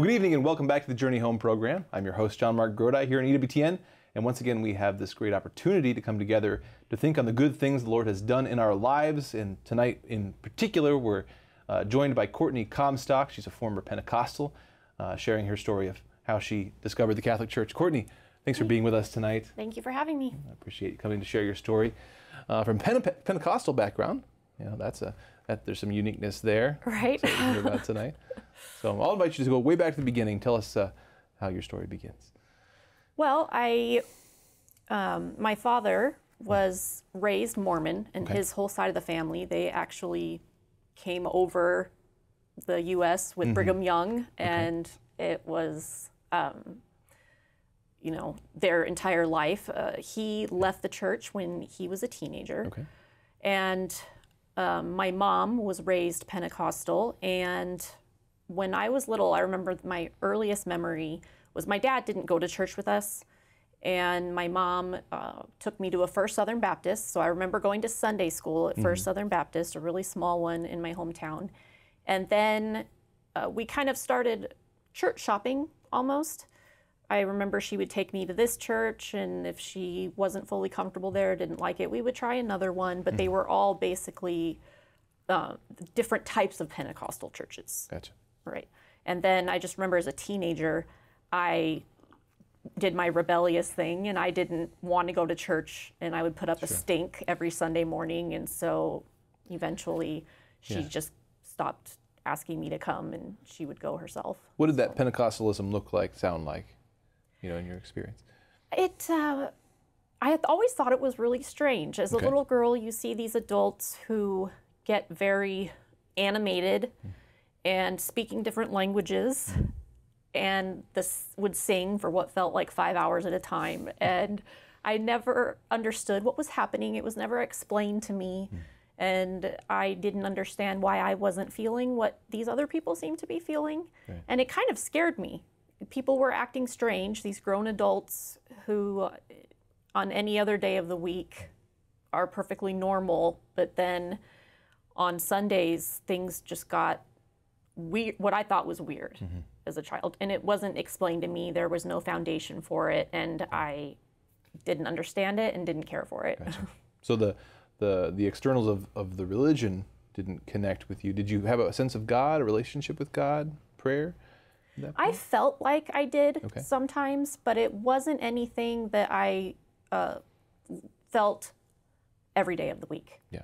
Well, good evening and welcome back to the Journey Home program. I'm your host, JonMarc Grodi, here in EWTN. And once again, we have this great opportunity to come together to think on the good things the Lord has done in our lives. And tonight, in particular, we're uh, joined by Courtney Comstock. She's a former Pentecostal, uh, sharing her story of how she discovered the Catholic Church. Courtney, thanks for being with us tonight. Thank you for having me. I appreciate you coming to share your story. Uh, from Pente- Pentecostal background, you know, that's a that there's some uniqueness there. Right. So we'll hear about tonight. So I'll invite you to go way back to the beginning. Tell us uh, how your story begins. Well, I, um, my father was raised Mormon, and Okay. his whole side of the family, they actually came over the U.S. with Brigham Young, and it was, um, you know, their entire life. Uh, he left the church when he was a teenager. Okay. And um, my mom was raised Pentecostal. And when I was little, I remember my earliest memory was my dad didn't go to church with us. And my mom uh, took me to a First Southern Baptist. So I remember going to Sunday school at 1st Southern Baptist, a really small one in my hometown. And then uh, we kind of started church shopping almost. I remember she would take me to this church, and if she wasn't fully comfortable there, didn't like it, we would try another one. But they were all basically uh, different types of Pentecostal churches, Gotcha. Right? And then I just remember as a teenager, I did my rebellious thing, and I didn't want to go to church, and I would put up a stink every Sunday morning, and so eventually she Yeah. just stopped asking me to come, and she would go herself. What did that Pentecostalism look like, sound like, you know, in your experience? It, uh, I had always thought it was really strange. As a Okay. little girl, you see these adults who get very animated and speaking different languages, and this would sing for what felt like five hours at a time. And I never understood what was happening. It was never explained to me. And I didn't understand why I wasn't feeling what these other people seemed to be feeling. Right. And it kind of scared me. People were acting strange, these grown adults who, uh, on any other day of the week, are perfectly normal. But then on Sundays, things just got weird, what I thought was weird as a child. And it wasn't explained to me. There was no foundation for it. And I didn't understand it and didn't care for it. So the the the externals of, of the religion didn't connect with you. Did you have a sense of God, a relationship with God, prayer? I felt like I did Okay. sometimes, but it wasn't anything that I uh, felt every day of the week. yeah.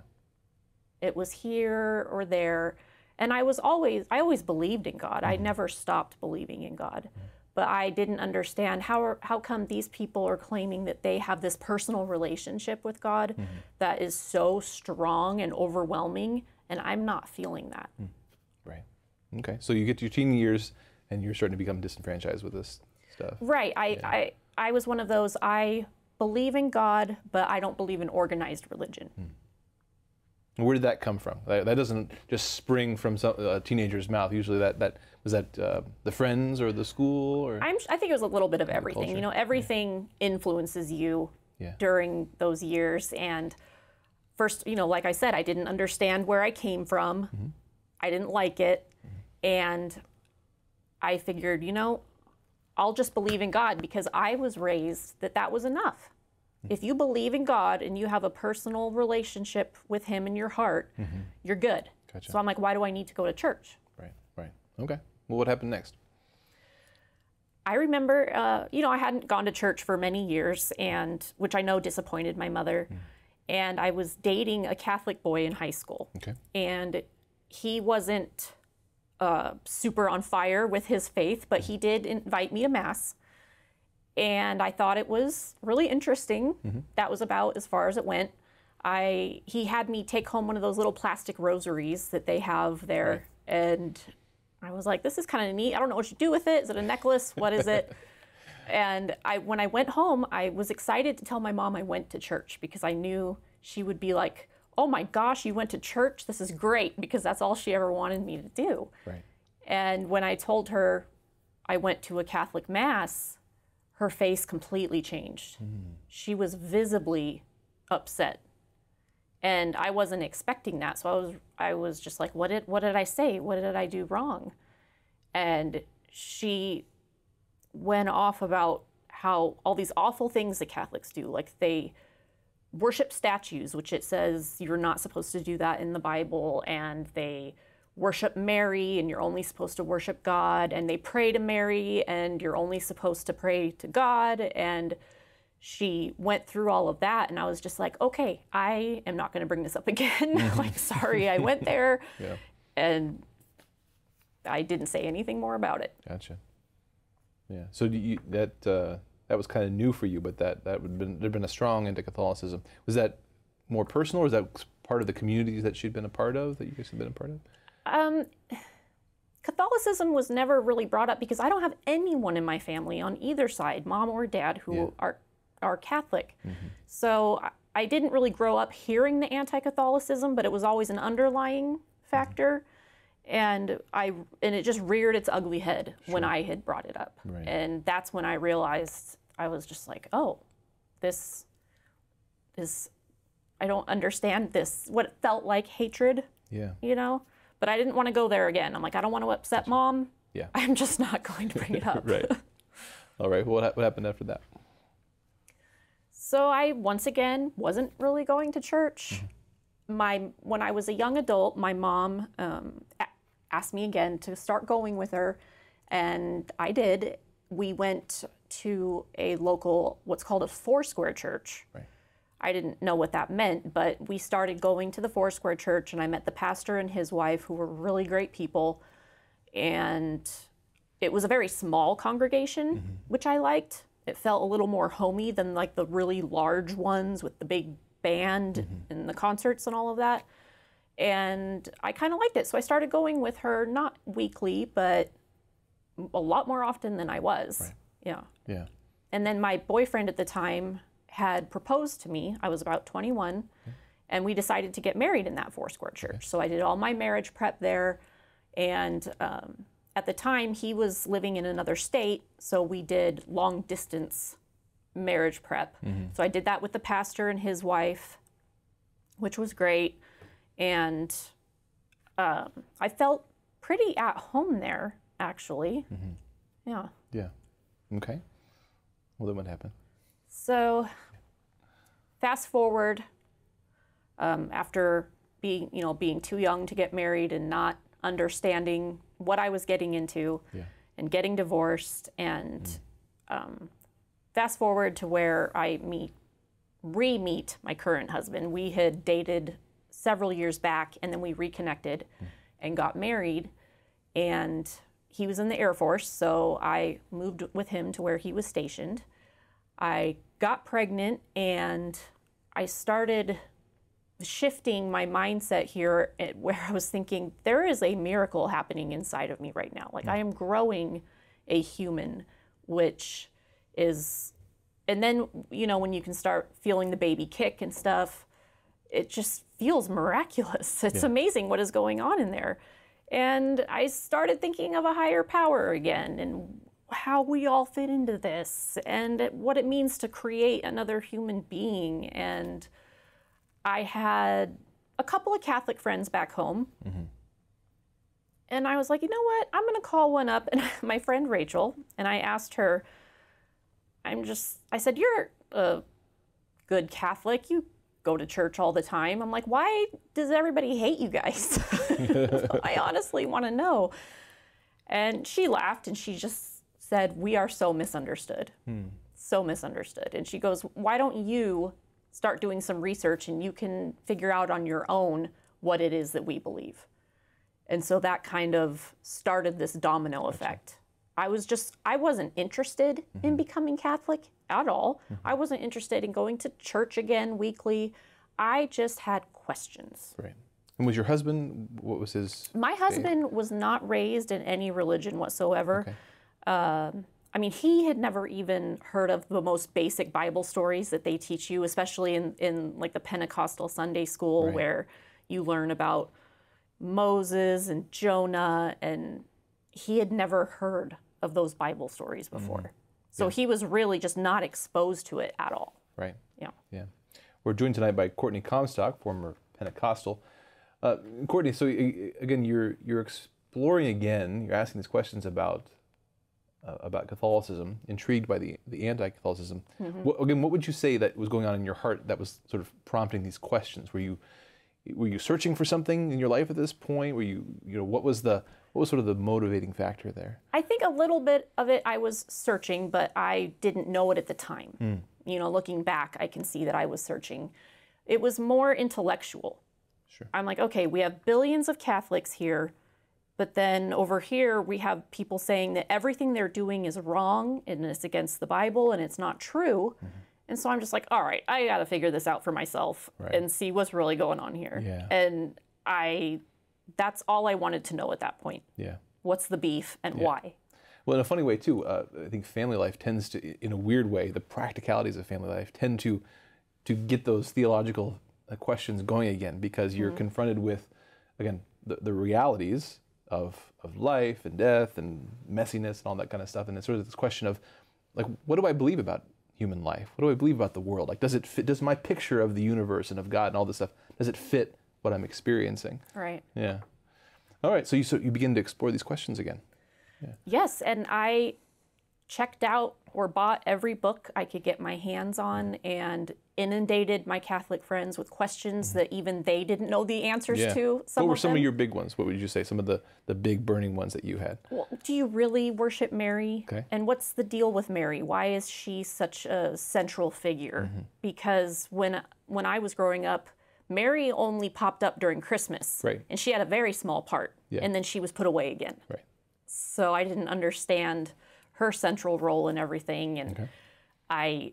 It was here or there. And I was always, I always believed in God. I mm-hmm. never stopped believing in God. But I didn't understand how, are, how come these people are claiming that they have this personal relationship with God mm-hmm. that is so strong and overwhelming, and I'm not feeling that. Mm. Right. Okay. So you get to your teen years and you're starting to become disenfranchised with this stuff. Right. I, I, I was one of those, I believe in God, but I don't believe in organized religion. And Where did that come from? That, that doesn't just spring from some, a teenager's mouth. Usually, that that was that uh, the friends or the school or I'm, I think it was a little bit of everything. You know, everything influences you Yeah. during those years. And first, you know, like I said, I didn't understand where I came from. Mm-hmm. I didn't like it. And I figured, you know, I'll just believe in God because I was raised that that was enough. Mm-hmm. If you believe in God and you have a personal relationship with Him in your heart, you're good. Mm-hmm. Gotcha. So I'm like, why do I need to go to church? right, right. Okay. Well, what happened next? I remember, uh, you know, I hadn't gone to church for many years, and which I know disappointed my mother. And I was dating a Catholic boy in high school, Okay. and he wasn't uh, super on fire with his faith, but he did invite me to mass. And I thought it was really interesting. Mm-hmm. That was about as far as it went. I he had me take home one of those little plastic rosaries that they have there, Right. and I was like, "This is kind of neat. I don't know what you do with it. Is it a necklace? What is it?" and I, when I went home, I was excited to tell my mom I went to church because I knew she would be like, "Oh my gosh, you went to church! This is great!" Because that's all she ever wanted me to do. Right. And when I told her I went to a Catholic mass, her face completely changed. She was visibly upset. And I wasn't expecting that. So I was I was just like, what did what did I say? What did I do wrong? And she went off about how all these awful things that Catholics do, like they worship statues, which it says you're not supposed to do that in the Bible, and they worship Mary and you're only supposed to worship God, and they pray to Mary and you're only supposed to pray to God. And she went through all of that, and I was just like, okay, I am not going to bring this up again. like, sorry, I went there. Yeah. And I didn't say anything more about it. Gotcha. Yeah. So do you, that uh, that was kind of new for you, but that that would been there'd been a strong into Catholicism. Was that more personal, or was that part of the communities that she'd been a part of that you guys had been a part of? Um, Catholicism was never really brought up because I don't have anyone in my family on either side, mom or dad, who Yeah. are are Catholic. So I- didn't really grow up hearing the anti-Catholicism, but it was always an underlying factor, and I and it just reared its ugly head when I had brought it up, Right. and that's when I realized I was just like, oh, this is I don't understand this. What it felt like hatred Yeah. you know? But I didn't want to go there again. I'm like, I don't want to upset mom. Yeah. I'm just not going to bring it up. Right. All right. What what happened after that? So I once again wasn't really going to church. My when I was a young adult, my mom um, asked me again to start going with her, and I did. We went to a local, what's called a Foursquare church. Right. I didn't know what that meant, but we started going to the Foursquare church, and I met the pastor and his wife, who were really great people. And it was a very small congregation, mm-hmm. which I liked. It felt a little more homey than like the really large ones with the big band mm-hmm. and the concerts and all of that. And I kind of liked it. So I started going with her, not weekly, but a lot more often than I was. Yeah. Yeah. And then my boyfriend at the time had proposed to me. I was about 21, and we decided to get married in that Foursquare church. So I did all my marriage prep there. And um, at the time, he was living in another state, so we did long distance marriage prep. So I did that with the pastor and his wife, which was great. And um, I felt pretty at home there, actually. Yeah. Yeah. Okay. Well, then what happened? So, fast forward, um, after being, you know, being too young to get married and not understanding what I was getting into, Yeah. and getting divorced, and um, fast forward to where I meet, re-meet my current husband. We had dated several years back, and then we reconnected and got married, and he was in the Air Force, so I moved with him to where he was stationed. I got pregnant and I started shifting my mindset here eh, where I was thinking there is a miracle happening inside of me right now. Like mm. I am growing a human, which is, and then, you know, when you can start feeling the baby kick and stuff, it just feels miraculous. It's amazing what is going on in there. And I started thinking of a higher power again and how we all fit into this and what it means to create another human being. And I had a couple of Catholic friends back home. Mm-hmm. And I was like, you know what? I'm going to call one up. And my friend Rachel, and I asked her, I'm just, I said, you're a good Catholic. You go to church all the time. I'm like, why does everybody hate you guys? I honestly want to know. And she laughed and she just said, We are so misunderstood. Hmm. So misunderstood. And she goes, Why don't you start doing some research and you can figure out on your own what it is that we believe? And so that kind of started this domino effect. I was just, I wasn't interested in mm-hmm. becoming Catholic at all. Mm-hmm. I wasn't interested in going to church again weekly. I just had questions. Right. And was your husband? What was his? My husband was not raised in any religion whatsoever. Okay. Um, I mean, he had never even heard of the most basic Bible stories that they teach you, especially in, in like the Pentecostal Sunday school, Right. where you learn about Moses and Jonah, and he had never heard of those Bible stories before. So he was really just not exposed to it at all. Right. Yeah. Yeah. We're joined tonight by Courtney Comstock, former Pentecostal. Uh, Courtney, so again, you're you're exploring again. You're asking these questions about uh, about Catholicism, intrigued by the the anti-Catholicism. Mm-hmm. What, again, what would you say that was going on in your heart that was sort of prompting these questions? Were you were you searching for something in your life at this point? Were you you know what was the what was sort of the motivating factor there? I think a little bit of it I was searching, but I didn't know it at the time. You know, looking back, I can see that I was searching. It was more intellectual. Sure. I'm like, okay, we have billions of Catholics here, but then over here we have people saying that everything they're doing is wrong and it's against the Bible and it's not true. And so I'm just like, all right, I got to figure this out for myself Right. and see what's really going on here. Yeah. And I, that's all I wanted to know at that point. Yeah. What's the beef and why? Well, in a funny way too, uh, I think family life tends to, in a weird way, the practicalities of family life tend to to get those theological uh, questions going again because you're confronted with, again, the, the realities of of life and death and messiness and all that kind of stuff, and it's sort of this question of, like, what do I believe about human life? What do I believe about the world? Like, does it fit? Does my picture of the universe and of God and all this stuff does it fit what I'm experiencing? Right. Yeah. All right. So you so you begin to explore these questions again. Yes, and I checked out or bought every book I could get my hands on and inundated my Catholic friends with questions that even they didn't know the answers Mm-hmm. Yeah. to. What were of some them. of your big ones? What would you say? Some of the, the big burning ones that you had? well, do you really worship Mary? Okay. And what's the deal with Mary? Why is she such a central figure? Mm-hmm. Because when when I was growing up, Mary only popped up during Christmas. Right. And she had a very small part. Yeah. And then she was put away again. Right. so I didn't understand her central role in everything, and I,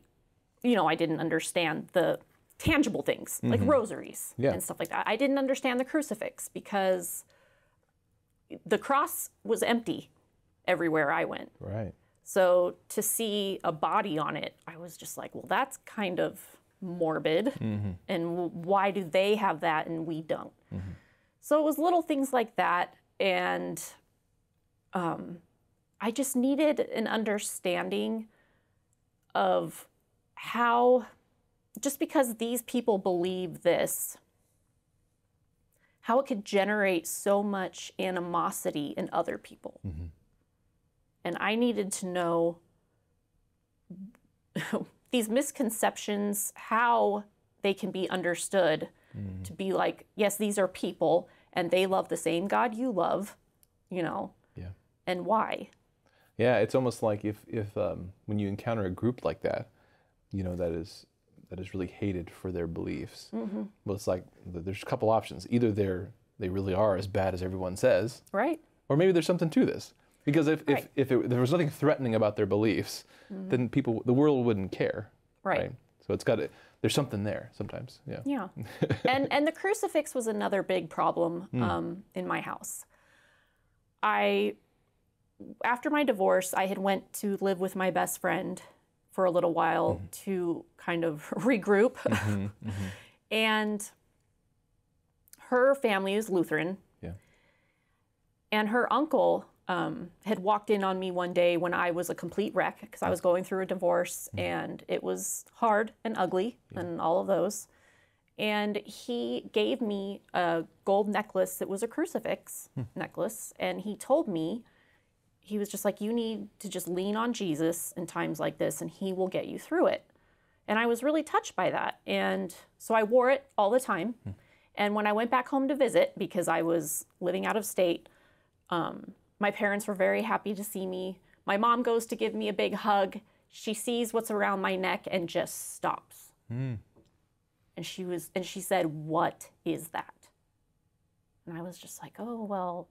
you know, I didn't understand the tangible things like rosaries Mm-hmm. Yeah. and stuff like that. I didn't understand the crucifix because the cross was empty everywhere I went. Right. So to see a body on it, I was just like, well, that's kind of morbid. And why do they have that and we don't? So it was little things like that. And um, I just needed an understanding of how, just because these people believe this, how it could generate so much animosity in other people mm-hmm. and I needed to know these misconceptions, how they can be understood mm-hmm. to be like, yes, these are people and they love the same God you love, you know, Yeah. and why. Yeah. It's almost like if, if um, when you encounter a group like that, you know, that is that is really hated for their beliefs. Mm-hmm. Well, it's like there's a couple options. Either they're they really are as bad as everyone says, Right? or maybe there's something to this. Because if, Right. if, if, it, if there was nothing threatening about their beliefs, then people, the world wouldn't care. Right. So it's got to, there's something there sometimes. Yeah. Yeah. and and the crucifix was another big problem Hmm. um, in my house. I after my divorce, I had went to live with my best friend for a little while Mm-hmm. to kind of regroup. and her family is Lutheran. Yeah. And her uncle um, had walked in on me one day when I was a complete wreck because I was going through a divorce and it was hard and ugly and all of those. And he gave me a gold necklace that was a crucifix necklace. And he told me, he was just like, you need to just lean on Jesus in times like this and he will get you through it. And I was really touched by that. And so I wore it all the time. And when I went back home to visit, because I was living out of state, um, my parents were very happy to see me. My mom goes to give me a big hug. She sees what's around my neck and just stops. And she was, and she said, "What is that?" And I was just like, "Oh well,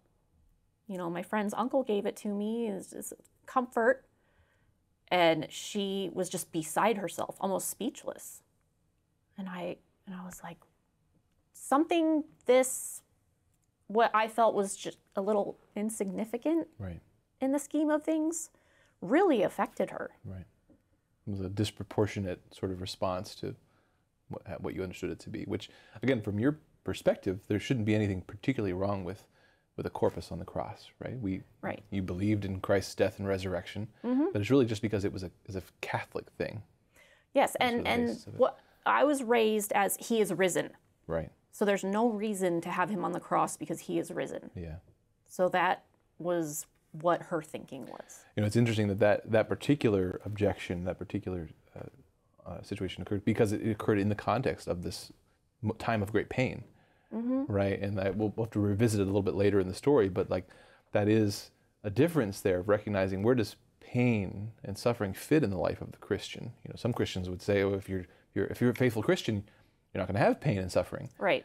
you know, my friend's uncle gave it to me. as comfort." And she was just beside herself, almost speechless. And I, and I was like, something this, what I felt was just a little insignificant Right. in the scheme of things, really affected her. Right. It was a disproportionate sort of response to what, what you understood it to be, which, again, from your perspective, there shouldn't be anything particularly wrong with, with a corpus on the cross, right? We, Right. You believed in Christ's death and resurrection, but it's really just because it was a, is a Catholic thing, Yes, and and basis of it. what I was raised as he is risen. right? So there's no reason to have him on the cross because he is risen. Yeah. So that was what her thinking was. You know, it's interesting that that, that particular objection, that particular uh, uh, situation occurred because it occurred in the context of this time of great pain, right? And that we'll, we'll have to revisit it a little bit later in the story, but like that is a difference there of recognizing where does pain and suffering fit in the life of the Christian. You know, some Christians would say, oh, if you're, you're if you're a faithful Christian, you're not going to have pain and suffering. Right.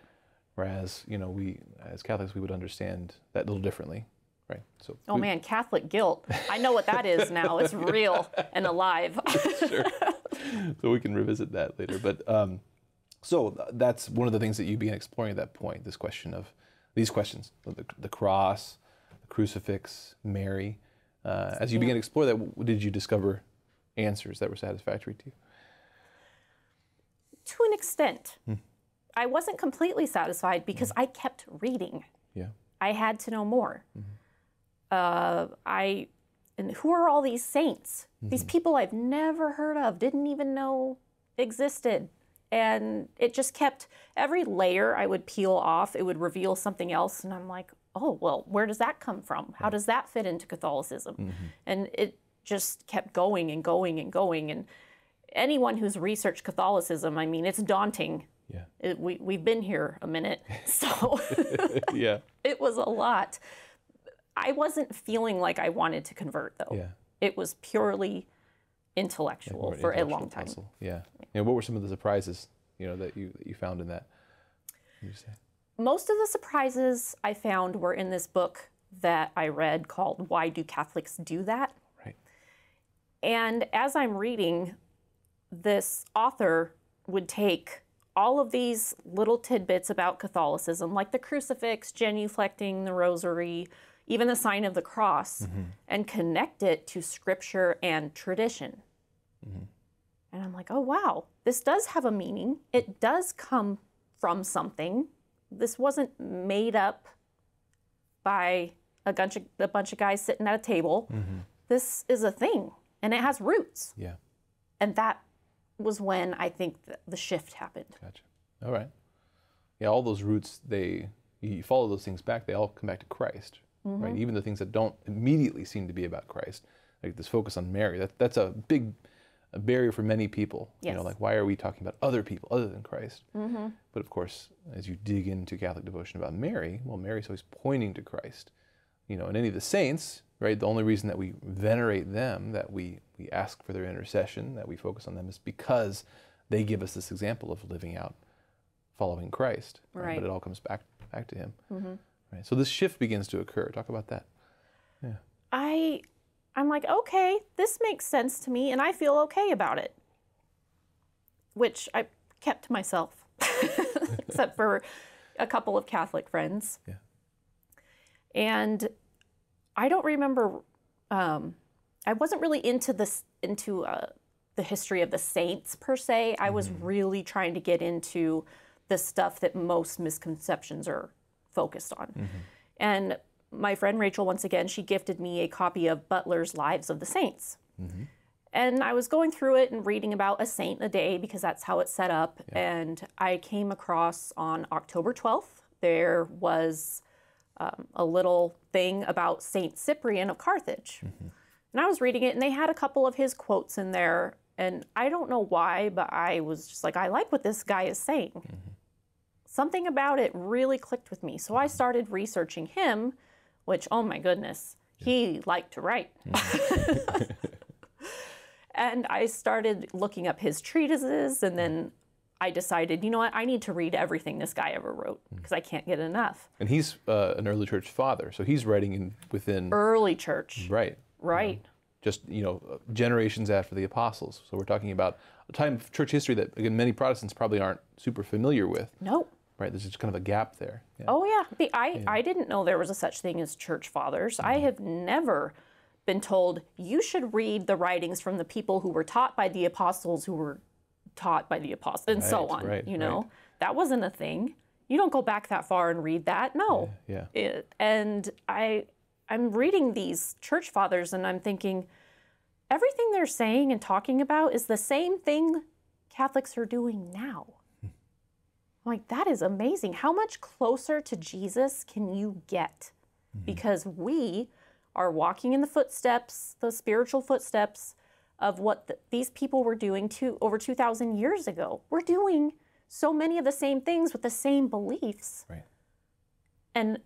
Whereas, you know, we as Catholics we would understand that a little differently, right? So Oh we- man, Catholic guilt. I know what that is now. It's real and alive. sure. so we can revisit that later. But um, so that's one of the things that you began exploring at that point. This question of these questions: the, the cross, the crucifix, Mary. Uh, as you began to explore that, did you discover answers that were satisfactory to you? to an extent. I wasn't completely satisfied because I kept reading. Yeah. I had to know more. Uh, I and who are all these saints? These people I've never heard of, didn't even know existed. And it just kept every layer I would peel off, it would reveal something else. And I'm like, oh, well, where does that come from? How does that fit into Catholicism? Mm-hmm. And it just kept going and going and going. And anyone who's researched Catholicism, I mean, it's daunting. Yeah. It, we, we've been here a minute. So yeah. it was a lot. I wasn't feeling like I wanted to convert though. Yeah. It was purely intellectual More for a long time. puzzle. Yeah. And what were some of the surprises, you know, that you that you found in that? Most of the surprises I found were in this book that I read called Why Do Catholics Do That? Right. And as I'm reading, this author would take all of these little tidbits about Catholicism, like the crucifix, genuflecting, the rosary, even the sign of the cross, mm-hmm. and connect it to scripture and tradition. Mm-hmm. And I'm like, oh, wow, this does have a meaning. It does come from something. This wasn't made up by a bunch of, a bunch of guys sitting at a table. Mm-hmm. This is a thing, and it has roots. Yeah. And that was when I think the, the shift happened. Gotcha. All right. Yeah, all those roots, they you follow those things back, they all come back to Christ, right? Mm-hmm. Even the things that don't immediately seem to be about Christ, like this focus on Mary. That that's a big a barrier for many people. You know, like why are we talking about other people other than Christ? Mm-hmm. But of course, as you dig into Catholic devotion about Mary, well, Mary's always pointing to Christ. You know, and any of the saints, right? The only reason that we venerate them, that we we ask for their intercession, that we focus on them, is because they give us this example of living out following Christ. Right. But it all comes back back to Him. Mm-hmm. Right. So this shift begins to occur. Talk about that. Yeah. I I'm like, okay, this makes sense to me and I feel okay about it. Which I kept to myself. Except for a couple of Catholic friends. Yeah. And I don't remember um, I wasn't really into this into uh, the history of the saints per se. I was really trying to get into the stuff that most misconceptions are focused on. And my friend Rachel, once again, she gifted me a copy of Butler's Lives of the Saints. Mm-hmm. And I was going through it and reading about a saint a day because that's how it's set up. And I came across on October 12th, there was um, a little thing about Saint Cyprian of Carthage. Mm-hmm. And I was reading it, and they had a couple of his quotes in there. And I don't know why, but I was just like, I like what this guy is saying. Mm-hmm. Something about it really clicked with me. So I started researching him, which, oh my goodness, he liked to write. Mm-hmm. and I started looking up his treatises, and then mm-hmm. I decided, you know what, I need to read everything this guy ever wrote mm-hmm. because I can't get enough. And he's uh, an early church father, so he's writing in within Early church, right, right? just you know generations after the apostles. So we're talking about a time of church history that again many Protestants probably aren't super familiar with. Nope. Right, there's just kind of a gap there. Yeah. Oh yeah, Be- I I didn't know there was a such thing as church fathers. I mm-hmm. have never been told you should read the writings from the people who were taught by the apostles who were taught by the apostles and so on. right, you know, that wasn't a thing. You don't go back that far and read that. No. Yeah. It, and I I'm reading these church fathers and I'm thinking everything they're saying and talking about is the same thing Catholics are doing now. I'm like that is amazing. How much closer to Jesus can you get? Mm-hmm. Because we are walking in the footsteps, the spiritual footsteps of what the, these people were doing to, over 2,000 years ago. We're doing so many of the same things with the same beliefs. Right. And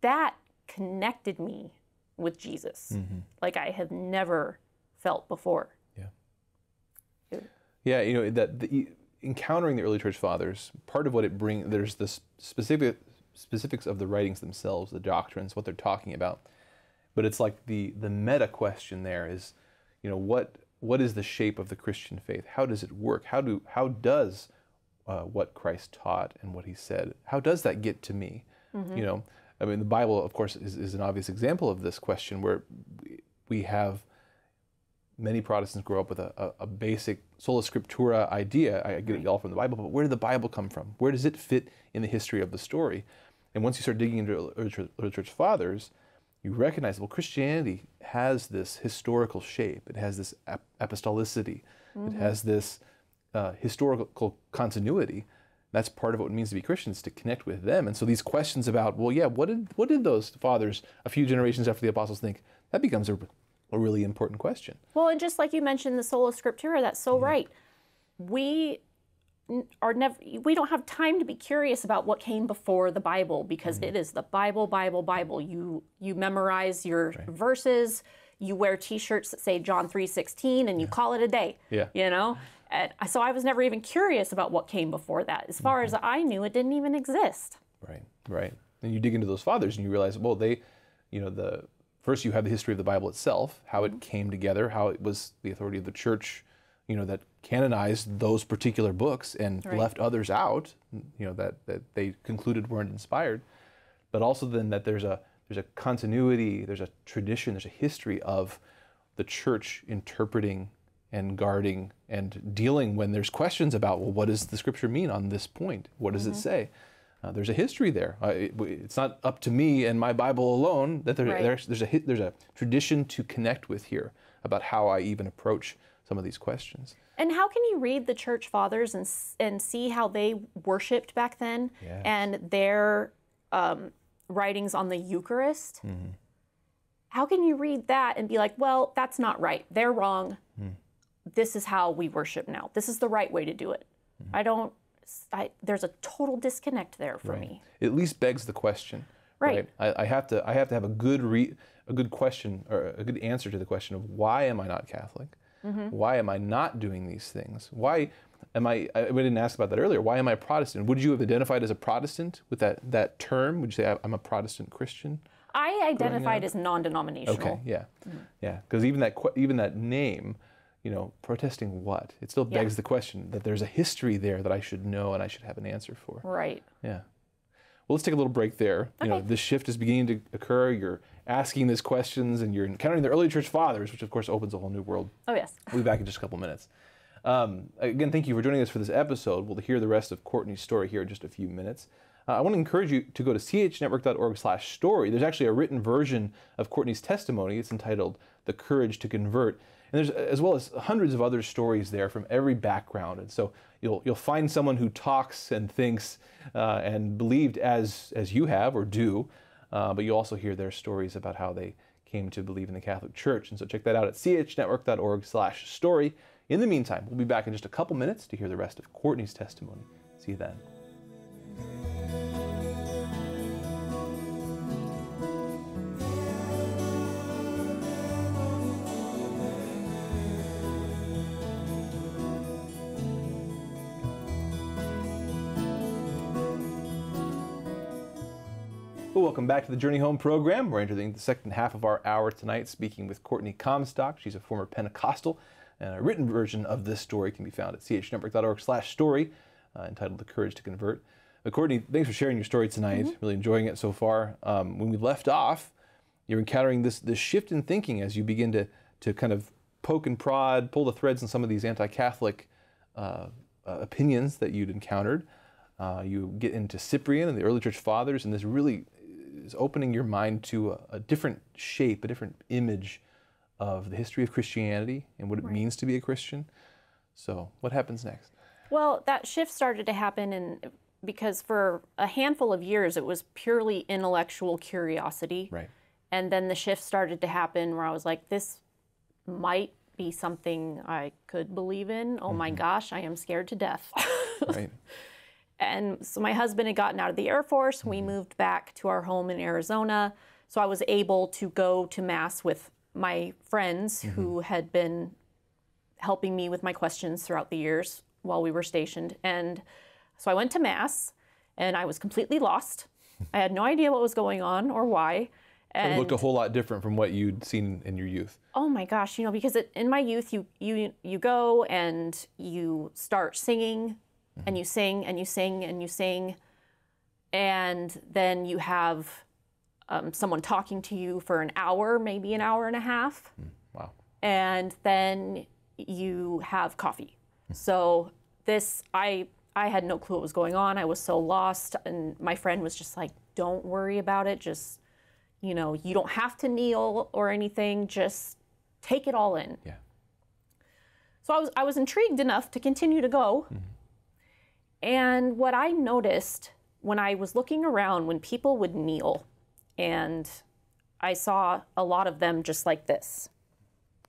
that connected me with Jesus mm-hmm. like I have never felt before. Yeah. Yeah, you know that the, encountering the early church fathers, part of what it brings there's the specific specifics of the writings themselves, the doctrines, what they're talking about, but it's like the the meta question there is, you know, what what is the shape of the Christian faith? How does it work? How do how does uh, what Christ taught and what He said? How does that get to me? You know, I mean, the Bible, of course, is, is an obvious example of this question where we have many Protestants grow up with a, a, a basic sola scriptura idea. I get it all from the Bible, but where did the Bible come from? Where does it fit in the history of the story? And once you start digging into early church, fathers, you recognize, well, Christianity has this historical shape. It has this ap- apostolicity. It has this uh, historical continuity. That's part of what it means to be Christians, to connect with them. And so these questions about, well, yeah, what did what did those fathers a few generations after the apostles think? That becomes a, a really important question. Well, and just like you mentioned the sola scriptura, that's so right. We are never we don't have time to be curious about what came before the Bible because mm-hmm. it is the Bible, Bible, Bible. You you memorize your verses, you wear t-shirts that say John 3:16 and you call it a day. Yeah. You know? And so I was never even curious about what came before that. As far mm-hmm. as I knew, it didn't even exist. Right, right. And you dig into those fathers and you realize, well, they, you know, the first you have the history of the Bible itself, how it mm-hmm. came together, how it was the authority of the church, you know, that canonized those particular books and Right. left others out, you know, that, that they concluded weren't inspired. But also then that there's a there's a continuity, there's a tradition, there's a history of the church interpreting and guarding and dealing when there's questions about, well, what does the scripture mean on this point? What does it mm-hmm. say? Uh, there's a history there. Uh, it- it's not up to me and my Bible alone that there, Right. there's, there's, a, there's a tradition to connect with here about how I even approach some of these questions. And how can you read the church fathers and and see how they worshipped back then Yes. and their um, writings on the Eucharist? Mm-hmm. How can you read that and be like, well, that's not right. They're wrong. Hmm. This is how we worship now. This is the right way to do it. Mm-hmm. I don't. I, there's a total disconnect there for me. It at least begs the question. Right. I, I have to I have to have a good re, a good question or a good answer to the question of why am I not Catholic? Mm-hmm. Why am I not doing these things? Why am I? I we didn't ask about that earlier. Why am I Protestant? Would you have identified as a Protestant with that that term? Would you say I'm a Protestant Christian? I identified as non-denominational. Okay, yeah, Mm-hmm. yeah. Because even that even that name, you know, protesting what? It still Yeah. begs the question that there's a history there that I should know and I should have an answer for. Right. Yeah. Well, let's take a little break there. Okay. You know, this shift is beginning to occur. You're asking these questions and you're encountering the early church fathers, which of course opens a whole new world. Oh yes. We'll be back in just a couple minutes. Um, again, thank you for joining us for this episode. We'll hear the rest of Courtney's story here in just a few minutes. Uh, I want to encourage you to go to chnetwork.org slash story. There's actually a written version of Courtney's testimony. It's entitled The Courage to Convert. And there's as well as hundreds of other stories there from every background. And so you'll, you'll find someone who talks and thinks uh, and believed as, as you have or do, uh, but you also hear their stories about how they came to believe in the Catholic Church. And so check that out at chnetwork.org slash story. In the meantime, we'll be back in just a couple minutes to hear the rest of Courtney's testimony. See you then. Welcome back to the Journey Home program. We're entering the second half of our hour tonight, speaking with Courtney Comstock. She's a former Pentecostal, and a written version of this story can be found at chnetwork.org/story, uh, entitled "The Courage to Convert." Uh, Courtney, thanks for sharing your story tonight. Really enjoying it so far. Um, when we left off, you're encountering this this shift in thinking as you begin to to kind of poke and prod, pull the threads in some of these anti-Catholic uh, uh, opinions that you'd encountered. Uh, you get into Cyprian and the early church fathers, and this really is opening your mind to a, a different shape, a different image of the history of Christianity and what it means to be a Christian. So, what happens next? Well, that shift started to happen and because for a handful of years it was purely intellectual curiosity. Right. And then the shift started to happen where I was like, this might be something I could believe in. Oh my mm-hmm. gosh, I am scared to death. Right. And so my husband had gotten out of the Air Force. We mm-hmm. moved back to our home in Arizona. So I was able to go to Mass with my friends who mm-hmm. had been helping me with my questions throughout the years while we were stationed. And so I went to Mass and I was completely lost. I had no idea what was going on or why. It And looked a whole lot different from what you'd seen in your youth. oh my gosh, you know, because it, in my youth, you you you go and you start singing, and you sing and you sing and you sing, and then you have um, someone talking to you for an hour, maybe an hour and a half, hmm, Wow. and then you have coffee. Hmm. So this, I I had no clue what was going on. I was so lost, and my friend was just like, "Don't worry about it. Just, you know, you don't have to kneel or anything. Just take it all in." Yeah. So I was I was intrigued enough to continue to go. Mm-hmm. And what I noticed when I was looking around when people would kneel and I saw a lot of them just like this.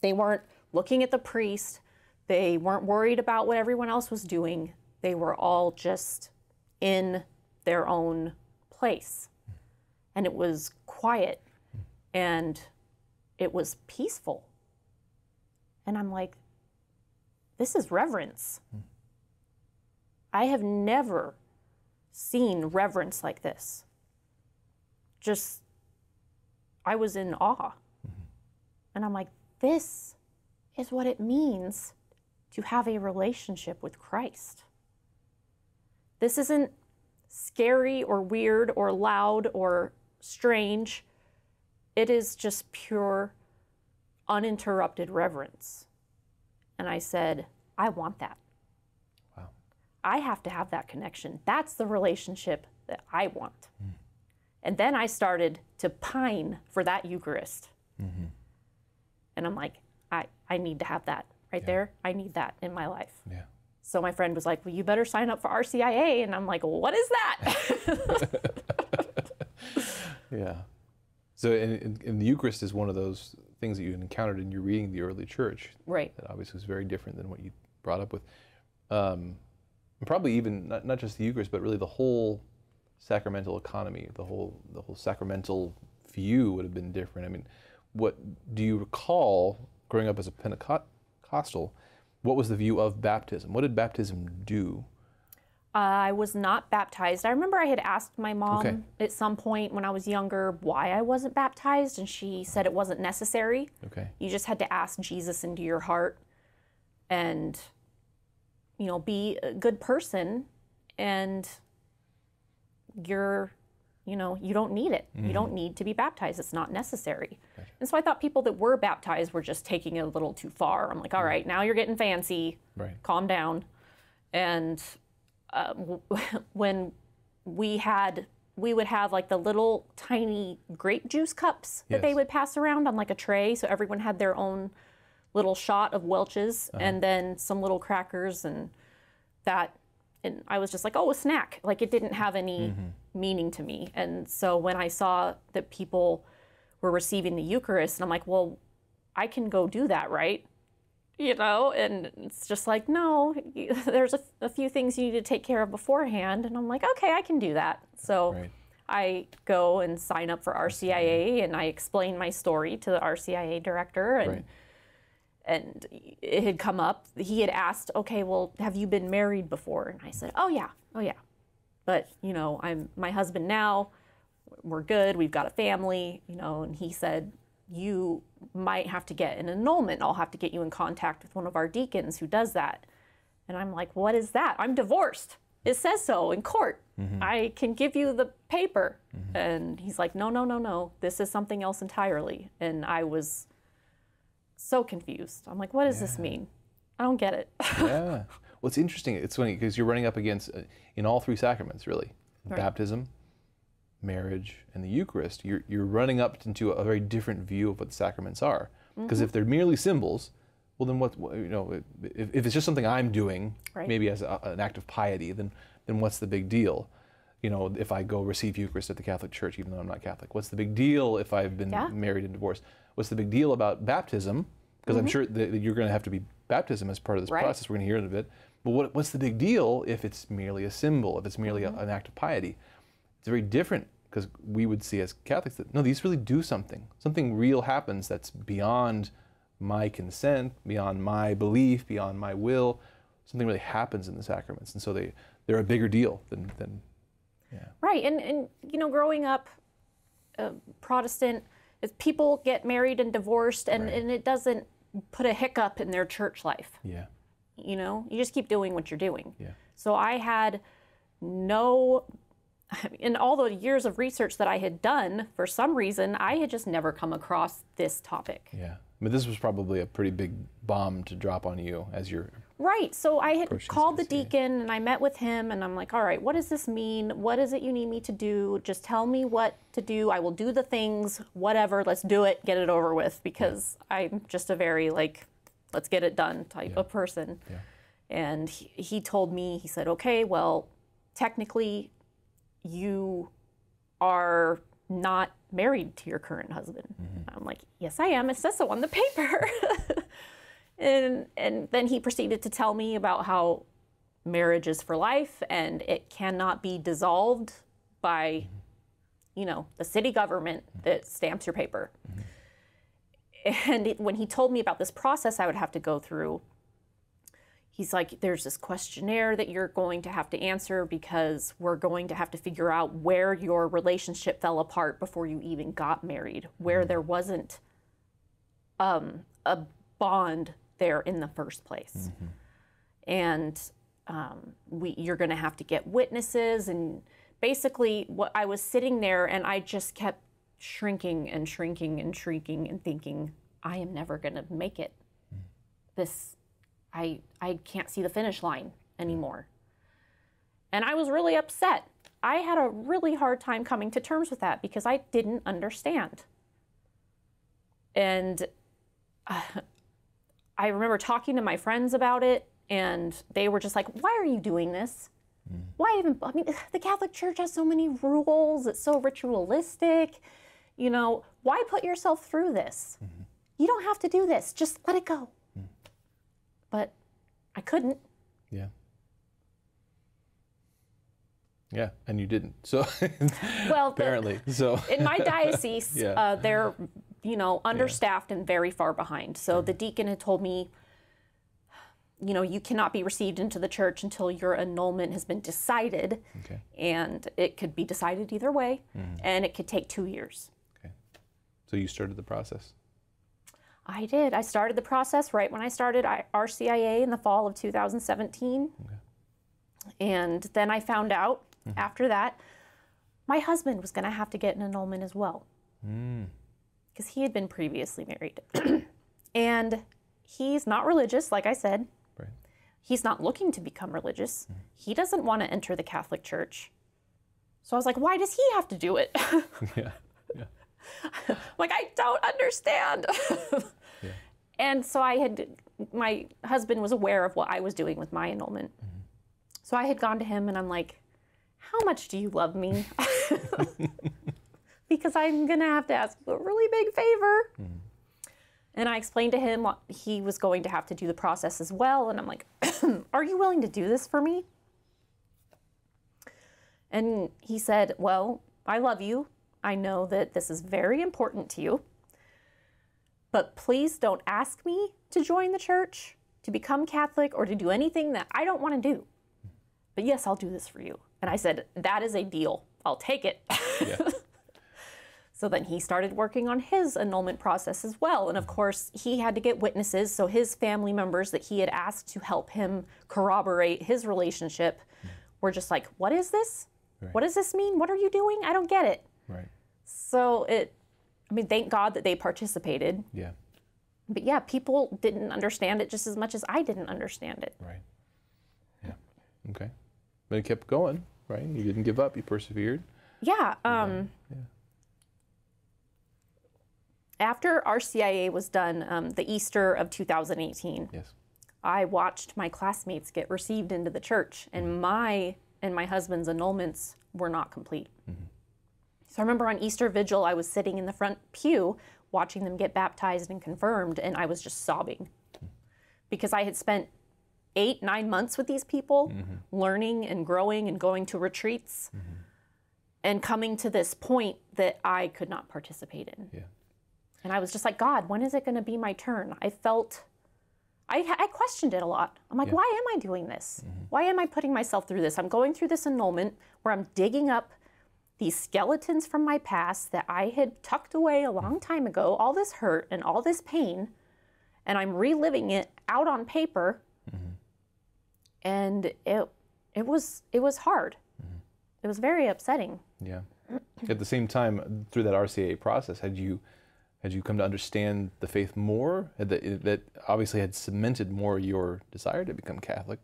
They weren't looking at the priest. They weren't worried about what everyone else was doing. They were all just in their own place. And it was quiet and it was peaceful. And I'm like, this is reverence. I have never seen reverence like this. Just, I was in awe. And I'm like, this is what it means to have a relationship with Christ. This isn't scary or weird or loud or strange. It is just pure, uninterrupted reverence. And I said, I want that. I have to have that connection. That's the relationship that I want. And then I started to pine for that Eucharist. And I'm like, I, I need to have that right there. I need that in my life. Yeah. So my friend was like, Well, you better sign up for RCIA. And I'm like, What is that? Yeah. So, and, and, and the Eucharist is one of those things that you encountered in your reading the early church right. that obviously was very different than what you brought up with. Um, and probably even not, not just the Eucharist, but really the whole sacramental economy, the whole the whole sacramental view would have been different. I mean, what do you recall growing up as a Pentecostal? What was the view of baptism? What did baptism do? I was not baptized. I remember I had asked my mom Okay. at some point when I was younger why I wasn't baptized, and she said it wasn't necessary. Okay. You just had to ask Jesus into your heart and, you know, be a good person, and you're, you know, you don't need it. You don't need to be baptized. It's not necessary. And so I thought people that were baptized were just taking it a little too far. I'm like, all right, now you're getting fancy. Right. Calm down. And uh, when we had, we would have like the little tiny grape juice cups that they would pass around on like a tray. So everyone had their own little shot of Welch's and then some little crackers and that. And I was just like, oh, a snack. Like it didn't have any meaning to me. And so when I saw that people were receiving the Eucharist, and I'm like, well, I can go do that, right? You know, and it's just like, no, there's a, a few things you need to take care of beforehand. And I'm like, okay, I can do that. So Right. I go and sign up for RCIA and I explain my story to the RCIA director and Right. And it had come up. He had asked, "Okay, well, have you been married before?" And I said, "Oh yeah, oh yeah." But you know, I'm my husband now. We're good. We've got a family. You know, and he said, "You might have to get an annulment. I'll have to get you in contact with one of our deacons who does that." And I'm like, "What is that? I'm divorced. It says so in court. Mm-hmm. I can give you the paper." Mm-hmm. And he's like, "No, no, no, no. This is something else entirely." And I was so confused. I'm like, what does this mean? I don't get it. yeah. Well, it's interesting. It's funny because you're running up against, uh, in all three sacraments, really Right. baptism, marriage, and the Eucharist. You're, you're running up into a very different view of what the sacraments are. Because if they're merely symbols, well, then what, what- you know, if, if it's just something I'm doing, Right. maybe as a, an act of piety, then, then what's the big deal? You know, if I go receive Eucharist at the Catholic Church, even though I'm not Catholic? What's the big deal if I've been Yeah. married and divorced? What's the big deal about baptism? Because I'm sure that you're going to have to be baptism as part of this Right. process. We're going to hear it in a bit. But what, what's the big deal if it's merely a symbol, if it's merely Mm-hmm. a, an act of piety? It's very different because we would see as Catholics that no, these really do something. Something real happens that's beyond my consent, beyond my belief, beyond my will. Something really happens in the sacraments, and so they they're a bigger deal than than Right, and and you know, growing up uh, Protestant, people get married and divorced, and and it doesn't put a hiccup in their church life. yeah You know, you just keep doing what you're doing. yeah So I had no, in all the years of research that I had done, for some reason, I had just never come across this topic. yeah. I mean, this was probably a pretty big bomb to drop on you as you're Right. So I had called the deacon and I met with him and I'm like, all right, what does this mean? What is it you need me to do? Just tell me what to do. I will do the things, whatever. Let's do it, get it over with because I'm just a very like, let's get it done type of person. Yeah. And he, he told me, he said, okay, well, technically, you are not married to your current husband. I'm like, yes, I am. It says so on the paper. and and then he proceeded to tell me about how marriage is for life and it cannot be dissolved by you know the city government that stamps your paper. And it, when he told me about this process i would have to go through he's like there's this questionnaire that you're going to have to answer because we're going to have to figure out where your relationship fell apart before you even got married where there wasn't um, a bond there in the first place. And um, we you're going to have to get witnesses and basically what i was sitting there and i just kept shrinking and shrinking and shrinking and thinking i am never going to make it. This i i can't see the finish line anymore. And i was really upset. I had a really hard time coming to terms with that because i didn't understand. And uh, I remember talking to my friends about it, and they were just like, "Why are you doing this? Mm. Why even? I mean, the Catholic Church has so many rules. It's so ritualistic. You know, why put yourself through this? Mm-hmm. You don't have to do this. Just let it go." Mm. But I couldn't. yeah yeah, and you didn't. So Well, the- apparently, so in my diocese, Yeah. uh, they're you know understaffed and very far behind. So the deacon had told me, you know, you cannot be received into the church until your annulment has been decided, okay, and it could be decided either way, Mm-hmm. and it could take two years. okay. So you started the process. I did. I started the process right when I started I- RCIA in the fall of 2017. And then I found out after that my husband was going to have to get an annulment as well. Because he had been previously married. and he's not religious, like I said. Right. He's not looking to become religious. Mm-hmm. He doesn't want to enter the Catholic Church. So I was like, why does he have to do it? Yeah. Yeah. like I don't understand. yeah. And so I had, my husband was aware of what I was doing with my annulment. Mm-hmm. So I had gone to him and I'm like, how much do you love me? because I'm going to have to ask you a really big favor. Mm-hmm. And I explained to him what he was going to have to do the process as well. And I'm like, are you willing to do this for me? And he said, well, I love you. I know that this is very important to you. But please don't ask me to join the church, to become Catholic, or to do anything that I don't want to do. But yes, I'll do this for you. And I said, That is a deal. I'll take it. Yeah. so then he started working on his annulment process as well. And of course, he had to get witnesses. So his family members that he had asked to help him corroborate his relationship were just like, What is this? Right. What does this mean? What are you doing? I don't get it. Right. So it, I mean, thank God that they participated. Yeah. But yeah, people didn't understand it just as much as I didn't understand it. Right. Yeah. Okay. But it kept going, right? You didn't give up. You persevered. Yeah. Um, After RCIA was done, um, the Easter of 2018, Yes. I watched my classmates get received into the church, and mm-hmm. my and my husband's annulments were not complete. Mm-hmm. So I remember on Easter Vigil, I was sitting in the front pew watching them get baptized and confirmed, and I was just sobbing mm-hmm. because I had spent eight, nine months with these people, learning and growing and going to retreats, and coming to this point that I could not participate in. Yeah. And I was just like, God, when is it going to be my turn? I felt, I, I questioned it a lot. I'm like, why am I doing this? Mm-hmm. Why am I putting myself through this? I'm going through this annulment where I'm digging up these skeletons from my past that I had tucked away a long mm-hmm. time ago, all this hurt and all this pain, and I'm reliving it out on paper. Mm-hmm. And it, it was, it was hard. It was very upsetting. Yeah. At the same time, through that RCIA process, had you had you come to understand the faith more? That, that obviously had cemented more your desire to become Catholic,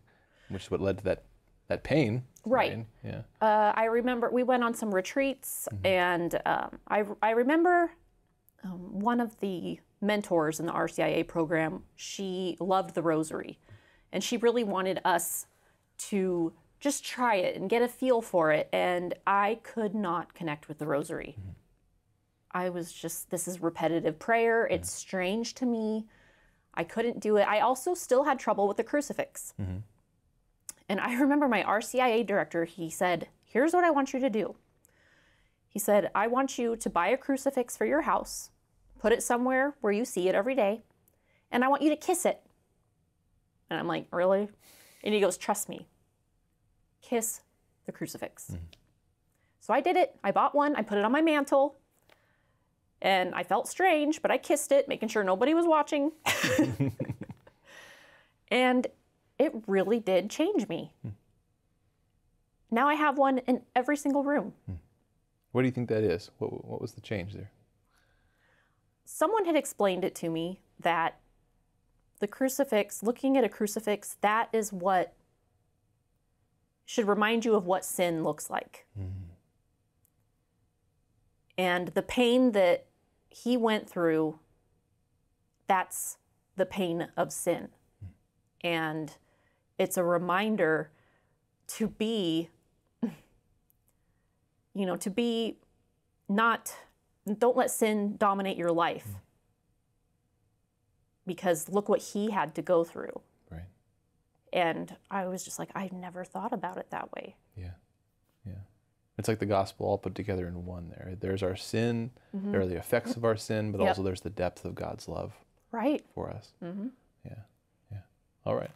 which is what led to that that pain. Right. Yeah. uh, I remember we went on some retreats, and um, I, I remember um, one of the mentors in the RCIA program. She loved the Rosary, and she really wanted us to just try it and get a feel for it. And I could not connect with the Rosary. I was just this is repetitive prayer. It's strange to me. I couldn't do it. I also still had trouble with the crucifix. Mm-hmm. And I remember my RCIA director, he said, Here's what I want you to do. He said, I want you to buy a crucifix for your house, put it somewhere where you see it every day, and I want you to kiss it. And I'm like, Really? And he goes, Trust me, kiss the crucifix. Mm-hmm. So I did it. I bought one, I put it on my mantle, and I felt strange, but I kissed it, making sure nobody was watching. and it really did change me. Now I have one in every single room. Hmm. What do you think that is? What what was the change there? Someone had explained it to me that the crucifix, looking at a crucifix, that is what should remind you of what sin looks like. Hmm. And the pain that he went through, that's the pain of sin. And it's a reminder to be, you know, to be not, don't let sin dominate your life. Mm-hmm. Because look what he had to go through. Right. And I was just like, I've never thought about it that way. It's like the gospel all put together in one there. There's our sin, there are the effects of our sin, but Yep. also there's the depth of God's love Right. for us. Mm-hmm. Yeah. Yeah. All right.